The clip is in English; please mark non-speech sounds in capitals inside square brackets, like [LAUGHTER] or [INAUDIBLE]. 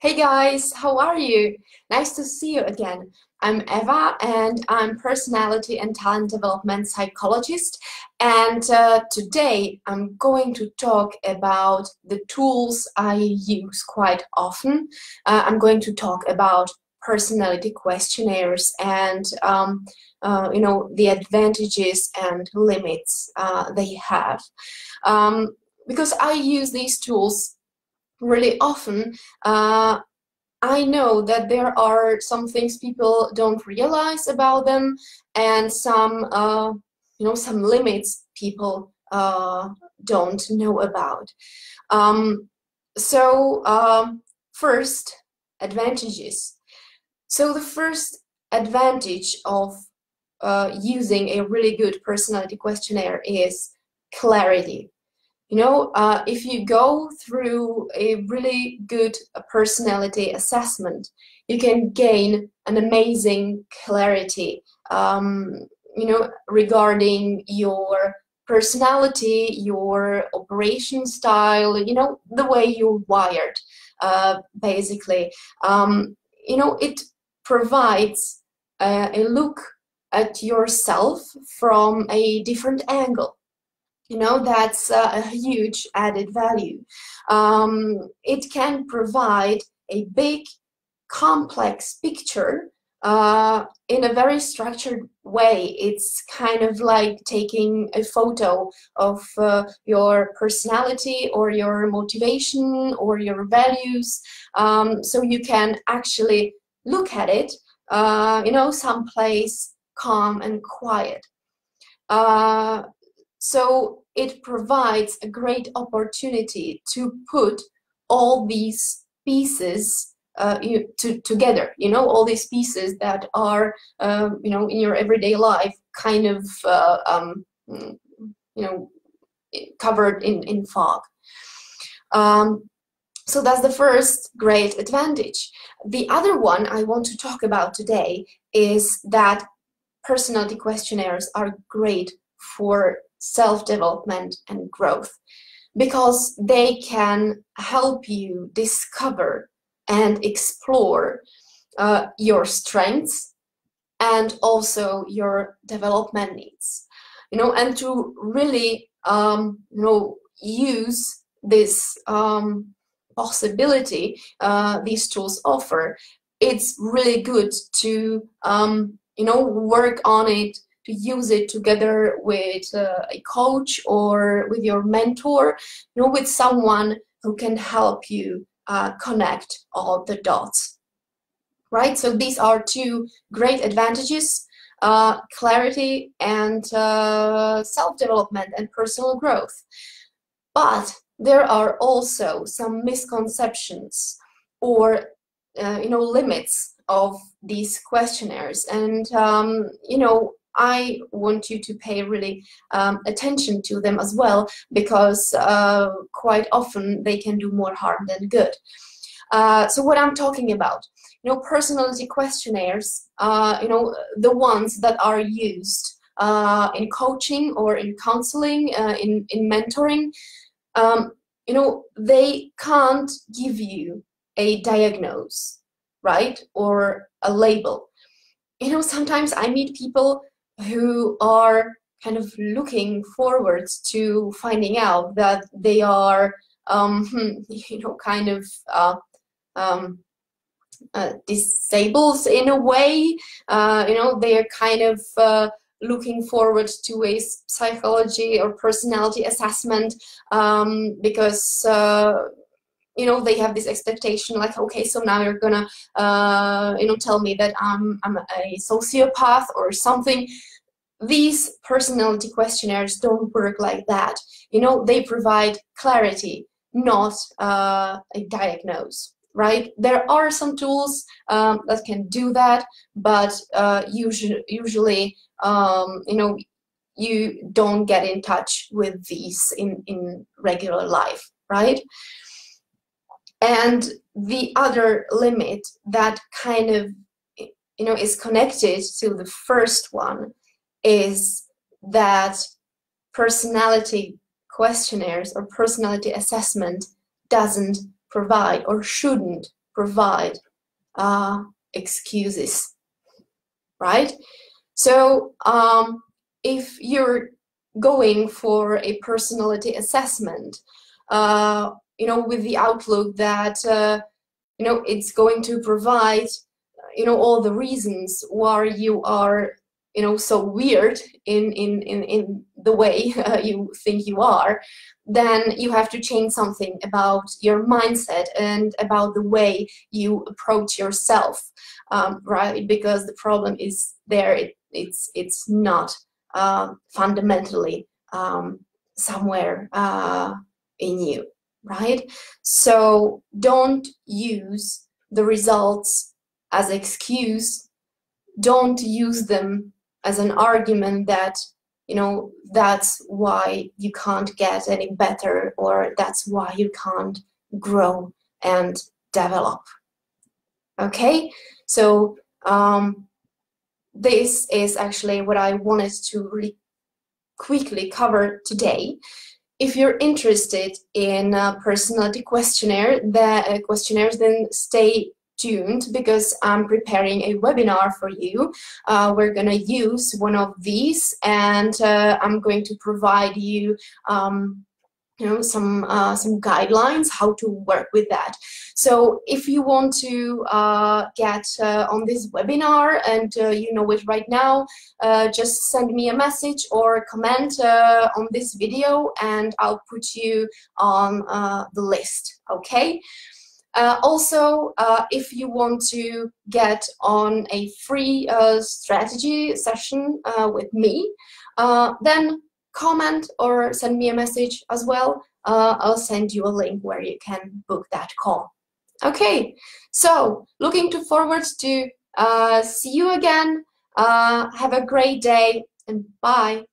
Hey guys, how are you? Nice to see you again. I'm Eva and I'm personality and talent development psychologist and uh, today I'm going to talk about the tools I use quite often. Uh, I'm going to talk about personality questionnaires and um, uh, you know the advantages and limits uh, they have um, because I use these tools really often, uh, I know that there are some things people don't realize about them and some, uh, you know, some limits people uh, don't know about. Um, so um, first, advantages. So the first advantage of uh, using a really good personality questionnaire is clarity. You know, uh, if you go through a really good personality assessment, you can gain an amazing clarity, um, you know, regarding your personality, your operation style, you know, the way you're wired, uh, basically. Um, you know, it provides a, a look at yourself from a different angle you know that's a huge added value. Um, it can provide a big complex picture uh, in a very structured way. It's kind of like taking a photo of uh, your personality or your motivation or your values. Um, so you can actually look at it uh, you know someplace calm and quiet. Uh, so it provides a great opportunity to put all these pieces uh, you, to, together, you know, all these pieces that are, uh, you know, in your everyday life kind of, uh, um, you know, covered in, in fog. Um, so that's the first great advantage. The other one I want to talk about today is that personality questionnaires are great for self-development and growth because they can help you discover and explore uh, your strengths and also your development needs you know and to really um, you know use this um, possibility uh, these tools offer it's really good to um, you know work on it to use it together with uh, a coach or with your mentor, you know, with someone who can help you uh, connect all the dots. Right? So these are two great advantages, uh, clarity and uh, self-development and personal growth. But there are also some misconceptions or uh, you know limits of these questionnaires and um, you know I want you to pay really um, attention to them as well because uh, quite often they can do more harm than good. Uh, so what I'm talking about, you know, personality questionnaires, uh, you know, the ones that are used uh, in coaching or in counseling, uh, in, in mentoring, um, you know, they can't give you a diagnose, right, or a label. You know, sometimes I meet people who are kind of looking forwards to finding out that they are, um, [LAUGHS] you know, kind of uh, um, uh, disabled in a way. Uh, you know, they are kind of uh, looking forward to a psychology or personality assessment um, because uh, you know they have this expectation like okay so now you're gonna uh, you know tell me that I'm, I'm a sociopath or something these personality questionnaires don't work like that. You know they provide clarity not uh, a diagnose right? There are some tools um, that can do that but uh, usually usually um, you know you don't get in touch with these in in regular life right? And the other limit that kind of you know is connected to the first one is that personality questionnaires or personality assessment doesn't provide or shouldn't provide uh, excuses, right? So um, if you're going for a personality assessment, uh, you know, with the outlook that, uh, you know, it's going to provide, you know, all the reasons why you are, you know, so weird in, in, in, in the way [LAUGHS] uh, you think you are, then you have to change something about your mindset and about the way you approach yourself, um, right? Because the problem is there. It, it's it's not uh, fundamentally um, somewhere uh, in you, right? So don't use the results as excuse. Don't use them as an argument that you know that's why you can't get any better or that's why you can't grow and develop. Okay, so um, this is actually what I wanted to really quickly cover today. If you're interested in a personality questionnaire, the uh, questionnaires, then stay tuned because I'm preparing a webinar for you. Uh, we're going to use one of these and uh, I'm going to provide you um, you know some uh, some guidelines how to work with that so if you want to uh, get uh, on this webinar and uh, you know it right now uh, just send me a message or comment uh, on this video and I'll put you on the list okay also, if you want to get on a free strategy session with me, then comment or send me a message as well. Uh, I'll send you a link where you can book that call. Okay, so looking to forward to uh, see you again. Uh, have a great day and bye.